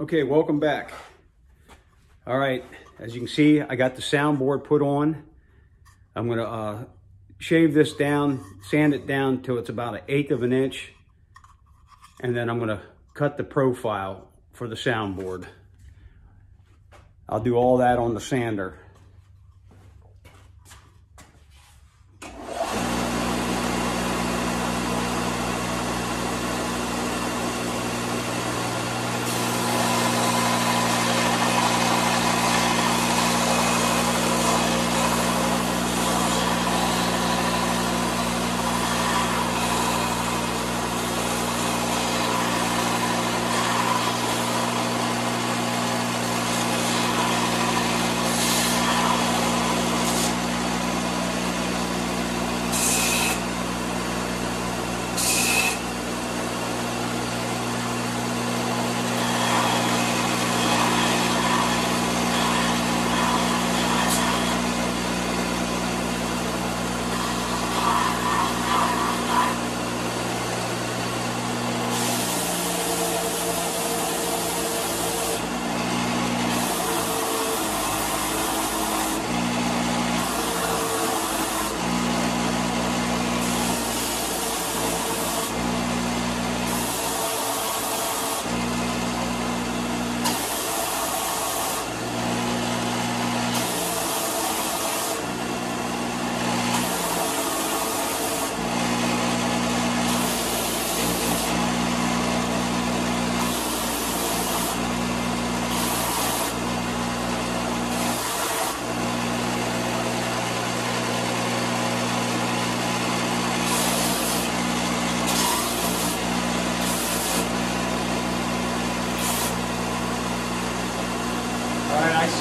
Okay, welcome back. All right, as you can see, I got the soundboard put on. I'm gonna uh, shave this down, sand it down till it's about an eighth of an inch, and then I'm gonna cut the profile for the soundboard. I'll do all that on the sander.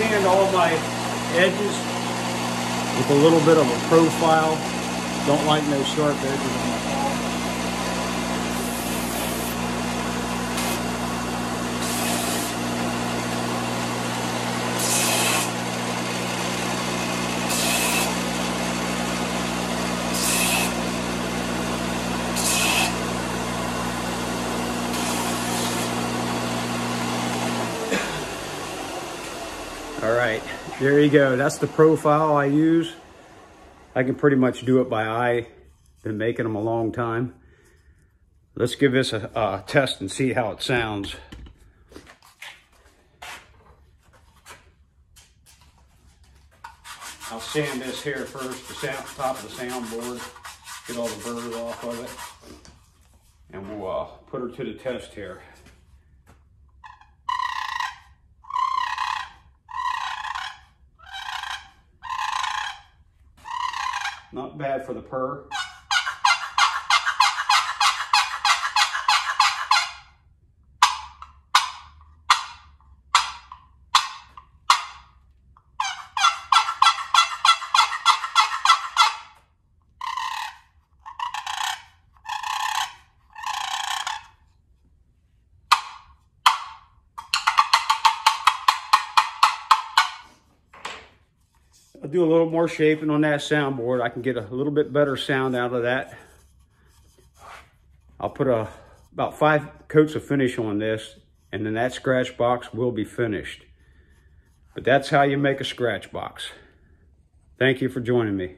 Sand all my edges with a little bit of a profile. Don't like no sharp edges All right, there you go. That's the profile I use. I can pretty much do it by eye. Been making them a long time. Let's give this a, a test and see how it sounds. I'll sand this here first, the top of the soundboard, get all the burrs off of it. And we'll uh, put her to the test here. Not bad for the purr. I'll do a little more shaping on that soundboard. I can get a little bit better sound out of that. I'll put a about five coats of finish on this and then that scratch box will be finished. But that's how you make a scratch box. Thank you for joining me.